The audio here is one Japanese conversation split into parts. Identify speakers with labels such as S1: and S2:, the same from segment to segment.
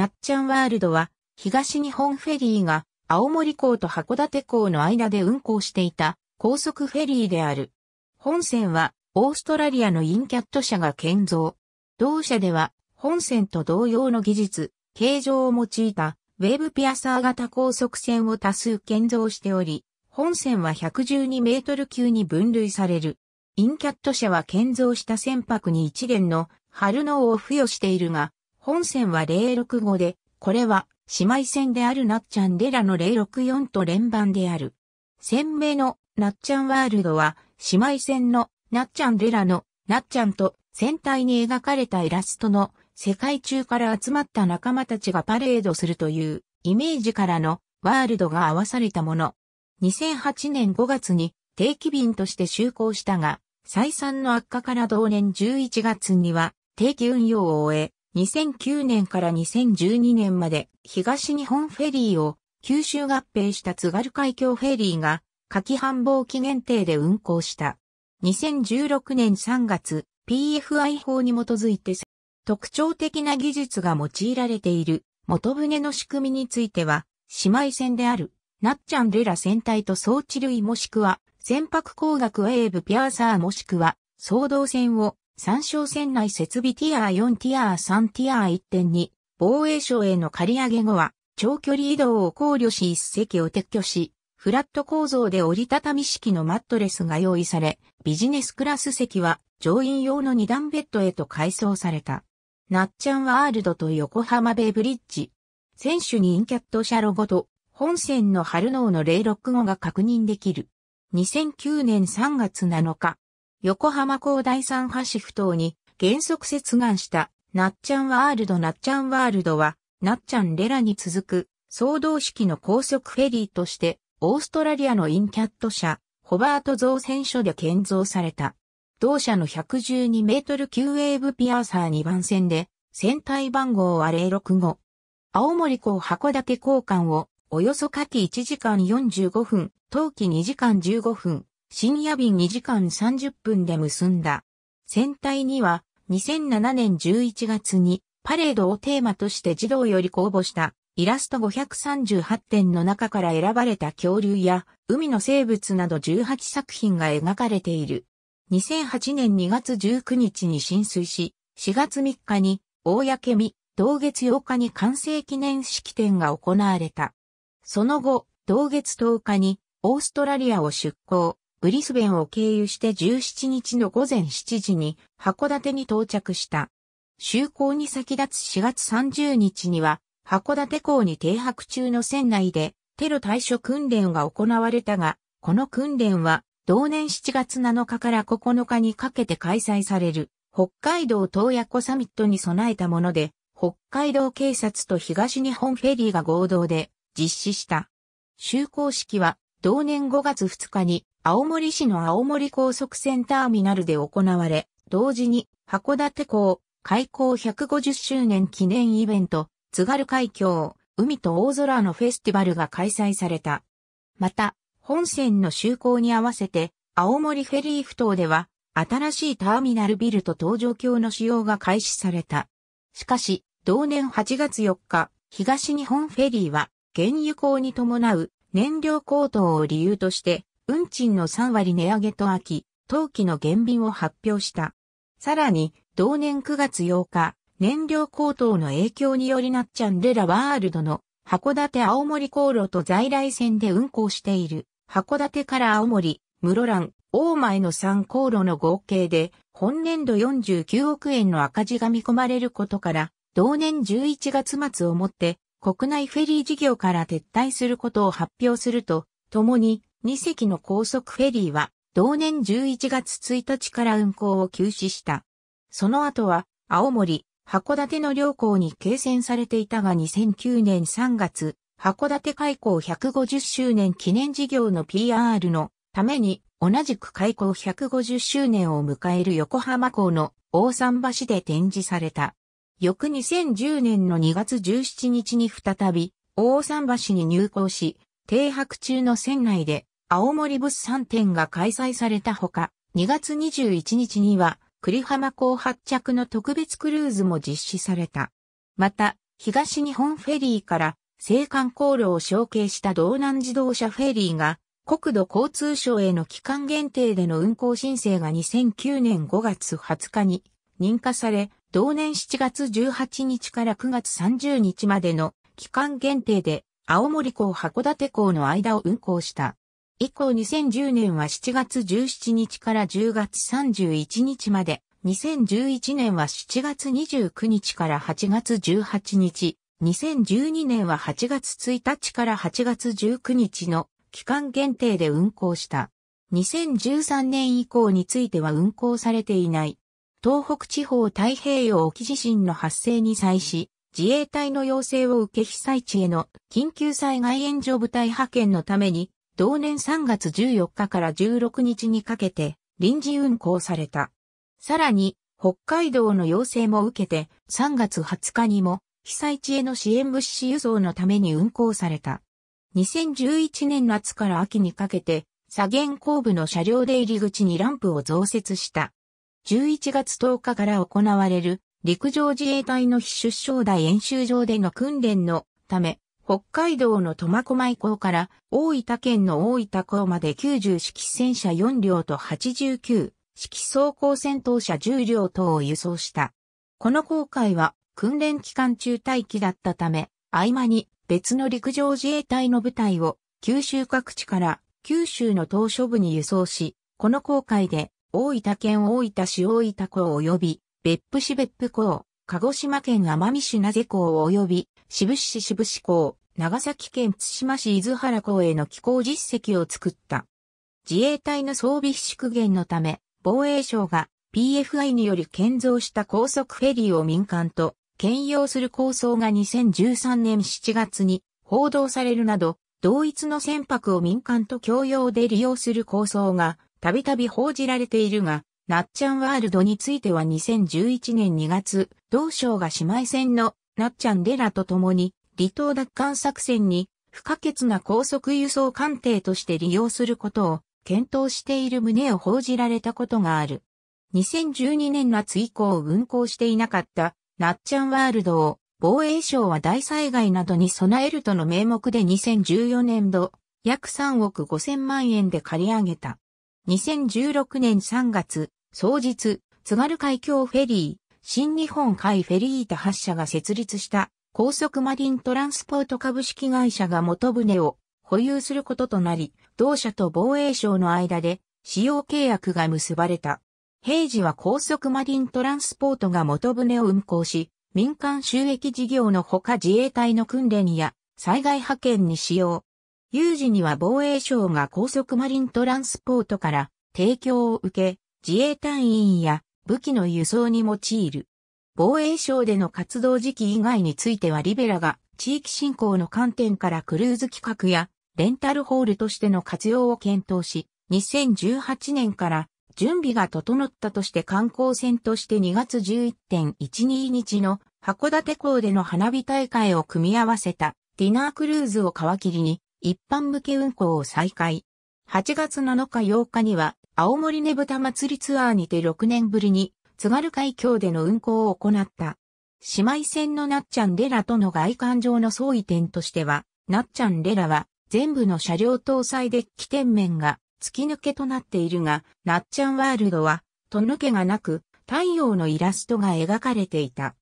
S1: なっちゃんワールドは、東日本フェリーが青森港と函館港の間で運航していた高速フェリーである。本線はオーストラリアのインキャット社が建造。同社では本線と同様の技術、形状を用いたウェーブピアサー型高速線を多数建造しており、本線は112メートル級に分類される。インキャット社は建造した船舶に一連の春能を付与しているが、本線は065で、これは姉妹線であるナッチャンレラの064と連番である。線名のナッチャンワールドは姉妹線のナッチャンレラのナッチャンと船体に描かれたイラストの世界中から集まった仲間たちがパレードするというイメージからのワールドが合わされたもの。2008年5月に定期便として就航したが、再三の悪化から同年11月には定期運用を終え、2009年から2012年まで東日本フェリーを九州合併した津軽海峡フェリーが夏季繁忙期限定で運航した。2016年3月 PFI 法に基づいて特徴的な技術が用いられている元船の仕組みについては姉妹船であるナッチャンレラ船体と装置類もしくは船舶工学ウェーブピアーサーもしくは総動線を参照船内設備ティアー4ティアー3ティアー1.2防衛省への借り上げ後は長距離移動を考慮し一隻を撤去し、フラット構造で折りたたみ式のマットレスが用意され、ビジネスクラス席は乗員用の二段ベッドへと改装された。ナッチャンワールドと横浜ベイブリッジ。選手にインキャット車ロゴと本線の春能の065が確認できる。2009年3月7日、横浜港第三橋不等に原則接岸したナッチャンワールドナッチャンワールドはナッチャンレラに続く総動式の高速フェリーとしてオーストラリアのインキャット社ホバート造船所で建造された。同社の112メートル級ウェーブピアーサー2番線で船体番号は065。青森港函館港間をおよそ夏季1時間45分、冬季2時間15分、深夜便2時間30分で結んだ。船体には2007年11月にパレードをテーマとして児童より公募したイラスト538点の中から選ばれた恐竜や海の生物など18作品が描かれている。2008年2月19日に浸水し、4月3日に公見、同月8日に完成記念式典が行われた。その後、同月10日にオーストラリアを出港、ブリスベンを経由して17日の午前7時に函館に到着した。就航に先立つ4月30日には函館港に停泊中の船内でテロ対処訓練が行われたが、この訓練は同年7月7日から9日にかけて開催される北海道東野湖サミットに備えたもので、北海道警察と東日本フェリーが合同で実施した。就航式は同年5月2日に青森市の青森高速線ターミナルで行われ、同時に函館港開港150周年記念イベント、津軽海峡、海と大空のフェスティバルが開催された。また、本線の就航に合わせて、青森フェリー埠頭では、新しいターミナルビルと搭乗橋の使用が開始された。しかし、同年8月4日、東日本フェリーは、原油港に伴う燃料高騰を理由として、運賃の3割値上げと秋、冬季の減便を発表した。さらに、同年9月8日、燃料高騰の影響によりなっちゃんレラワールドの函館青森航路と在来線で運行している函館から青森、室蘭、大前の3航路の合計で本年度49億円の赤字が見込まれることから、同年11月末をもって国内フェリー事業から撤退することを発表すると、ともに2隻の高速フェリーは同年11月1日から運行を休止した。その後は、青森、函館の両港に継船されていたが2009年3月、函館開港150周年記念事業の PR のために同じく開港150周年を迎える横浜港の大桟橋で展示された。翌2010年の2月17日に再び大桟橋に入港し、停泊中の船内で青森物産展が開催されたほか、2月21日には栗浜港発着の特別クルーズも実施された。また、東日本フェリーから青函航路を承継した道南自動車フェリーが国土交通省への期間限定での運行申請が2009年5月20日に認可され、同年7月18日から9月30日までの期間限定で青森港函館港の間を運行した。以降2010年は7月17日から10月31日まで、2011年は7月29日から8月18日、2012年は8月1日から8月19日の期間限定で運行した。2013年以降については運行されていない。東北地方太平洋沖地震の発生に際し、自衛隊の要請を受け被災地への緊急災害援助部隊派遣のために、同年3月14日から16日にかけて臨時運行された。さらに、北海道の要請も受けて、3月20日にも被災地への支援物資輸送のために運行された。2011年夏から秋にかけて、左舷後部の車両出入り口にランプを増設した。11月10日から行われる陸上自衛隊の非出生台演習場での訓練のため、北海道の苫小牧港から大分県の大分港まで90式戦車4両と89式装甲戦闘車10両等を輸送した。この航海は訓練期間中待機だったため、合間に別の陸上自衛隊の部隊を九州各地から九州の島嶼部に輸送し、この航海で大分県大分市大分港及び別府市別府港、鹿児島県奄美市名瀬港及び志布市志布市港、長崎県津島市伊豆原港への寄港実績を作った。自衛隊の装備縮減のため、防衛省が PFI により建造した高速フェリーを民間と兼用する構想が2013年7月に報道されるなど、同一の船舶を民間と共用で利用する構想がたびたび報じられているが、ナッチャンワールドについては2011年2月、同省が姉妹船のナッチャンデラと共に離島奪還作戦に不可欠な高速輸送艦艇として利用することを検討している旨を報じられたことがある。2012年夏以降運行していなかったナッチャンワールドを防衛省は大災害などに備えるとの名目で2014年度約3億5千万円で借り上げた。2016年3月、総日、津軽海峡フェリー、新日本海フェリータ発社が設立した高速マリントランスポート株式会社が元船を保有することとなり、同社と防衛省の間で使用契約が結ばれた。平時は高速マリントランスポートが元船を運航し、民間収益事業のほか自衛隊の訓練や災害派遣に使用。有事には防衛省が高速マリントランスポートから提供を受け、自衛隊員や武器の輸送に用いる。防衛省での活動時期以外についてはリベラが地域振興の観点からクルーズ企画やレンタルホールとしての活用を検討し、2018年から準備が整ったとして観光船として2月11.12日の函館港での花火大会を組み合わせたディナークルーズを皮切りに一般向け運行を再開。8月7日8日には青森ねぶた祭りツアーにて6年ぶりに津軽海峡での運行を行った。姉妹船のナッチャンレラとの外観上の相違点としては、ナッチャンレラは全部の車両搭載デッキ店面が突き抜けとなっているが、なっちゃんワールドは、と抜けがなく、太陽のイラストが描かれていた。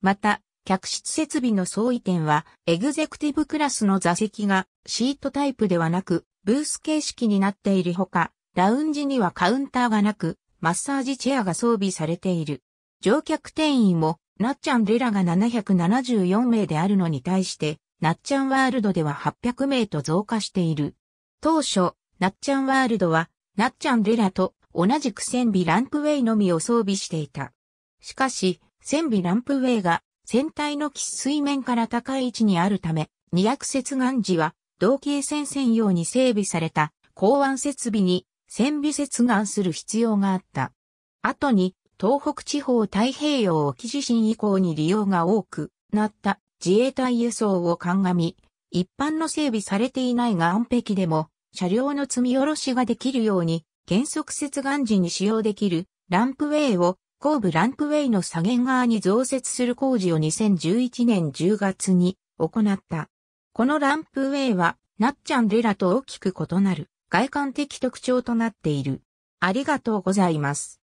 S1: また、客室設備の相違点は、エグゼクティブクラスの座席がシートタイプではなく、ブース形式になっているほか、ラウンジにはカウンターがなく、マッサージチェアが装備されている。乗客定員も、なっちゃんレラが774名であるのに対して、なっちゃんワールドでは800名と増加している。当初、なっちゃんワールドは、なっちゃんレラと同じく船尾ランプウェイのみを装備していた。しかし、船尾ランプウェイが船体の喫水面から高い位置にあるため、二役接岸時は、同型船専用に整備された港湾設備に船尾接岸する必要があった。後に、東北地方太平洋沖地震以降に利用が多くなった自衛隊輸送を鑑み、一般の整備されていないが岸壁でも車両の積み下ろしができるように、原則接岸時に使用できるランプウェイを後部ランプウェイの左舷側に増設する工事を2011年10月に行った。このランプウェイは、なっちゃんレラと大きく異なる外観的特徴となっている。ありがとうございます。